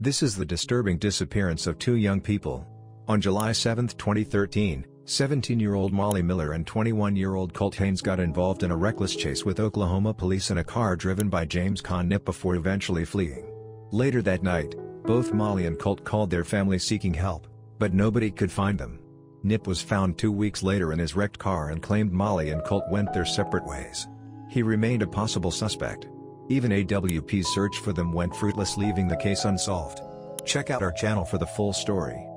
This is the disturbing disappearance of two young people. On July 7, 2013, 17-year-old Molly Miller and 21-year-old Colt Haynes got involved in a reckless chase with Oklahoma police in a car driven by James Con Nip before eventually fleeing. Later that night, both Molly and Colt called their family seeking help, but nobody could find them. Nip was found two weeks later in his wrecked car and claimed Molly and Colt went their separate ways. He remained a possible suspect. Even AWP's search for them went fruitless leaving the case unsolved. Check out our channel for the full story.